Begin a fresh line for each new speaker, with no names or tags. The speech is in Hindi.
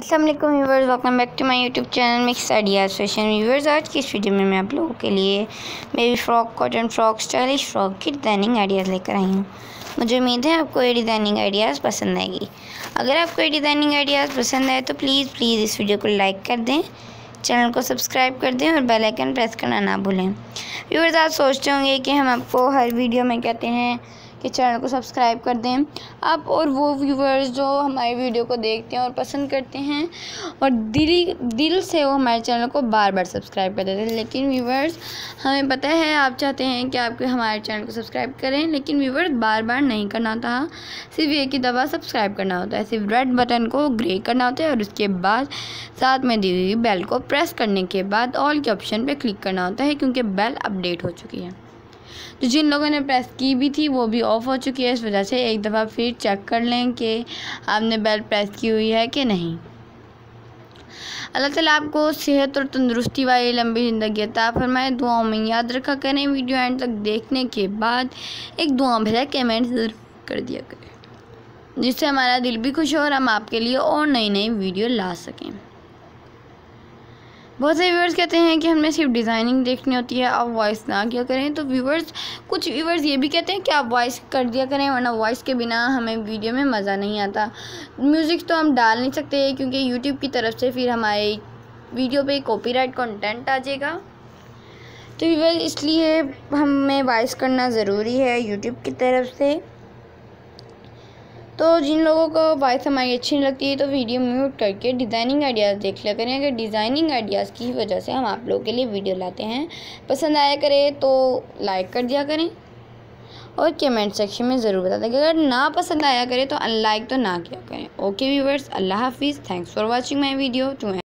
वालेकुम viewers welcome back to my YouTube channel Mix Ideas Fashion viewers आज की इस वीडियो में मैं आप लोगों के लिए baby frock cotton frock stylish frock की डिज़ाइनिंग आइडियाज़ लेकर आई हूँ। मुझे उम्मीद है आपको ये डिज़ाइनिंग आइडियाज़ पसंद आएगी। अगर आपको ये डिज़ाइनिंग आइडियाज़ पसंद आए तो प्लीज़ प्लीज़ इस वीडियो को लाइक कर दें चैनल को सब्सक्राइब कर दें और बेल आइकन प्रेस करना ना भूलें। व्यूवर्स आज सोचते होंगे कि हम आपको हर वीडियो में कहते हैं कि चैनल को सब्सक्राइब कर दें। आप और वो व्यूवर्स जो हमारी वीडियो को देखते हैं और पसंद करते हैं और दिल दिल से वो हमारे चैनल को बार बार सब्सक्राइब कर देते हैं। लेकिन व्यूवर्स हमें पता है, आप चाहते हैं कि आप हमारे चैनल को सब्सक्राइब करें, लेकिन व्यूवर्स बार बार नहीं करना होता। सिर्फ़ एक ही दफ़ा सब्सक्राइब करना होता है। सिर्फ़ रेड बटन को ग्रे करना होता है और उसके बाद साथ में दी हुई बेल को प्रेस करने के बाद ऑल के ऑप्शन पर क्लिक करना होता है, क्योंकि बेल अपडेट हो चुकी है। तो जिन लोगों ने प्रेस की भी थी, वो भी ऑफ़ हो चुकी है, इस वजह से एक दफ़ा फिर चेक कर लें कि आपने बेल प्रेस की हुई है कि नहीं। अल्लाह ताला आपको सेहत और तंदुरुस्ती वाली लंबी ज़िंदगी अता फरमाए। दुआओं में याद रखा करें, वीडियो एंड तक देखने के बाद एक दुआ भेजा कमेंट ज़रूर कर दिया करें, जिससे हमारा दिल भी खुश हो और हम आपके लिए और नई नई वीडियो ला सकें। बहुत से व्यूवर्स कहते हैं कि हमें सिर्फ़ डिज़ाइनिंग देखनी होती है, आप वॉइस ना किया करें। तो व्यूवर्स कुछ व्यूवर्स ये भी कहते हैं कि आप वॉइस कर दिया करें, वरना वॉइस के बिना हमें वीडियो में मज़ा नहीं आता। म्यूज़िक तो हम डाल नहीं सकते, क्योंकि यूट्यूब की तरफ़ से फिर हमारे वीडियो पे कॉपीराइट कंटेंट आ जाएगा। तो व्यूवर्स इसलिए हमें वॉइस करना ज़रूरी है यूट्यूब की तरफ़ से। तो जिन लोगों को बाइस हमारी अच्छी नहीं लगती है तो वीडियो म्यूट करके डिज़ाइनिंग आइडियाज़ देख लिया करें। अगर डिज़ाइनिंग आइडियाज़ की वजह से हम आप लोगों के लिए वीडियो लाते हैं, पसंद आया करें तो लाइक कर दिया करें। और कमेंट सेक्शन में ज़रूर बता दें अगर ना पसंद आया करें तो अनलाइक तो ना किया करें। ओके व्यूवर्स अल्लाह हाफिज़। Thanks for watching my video to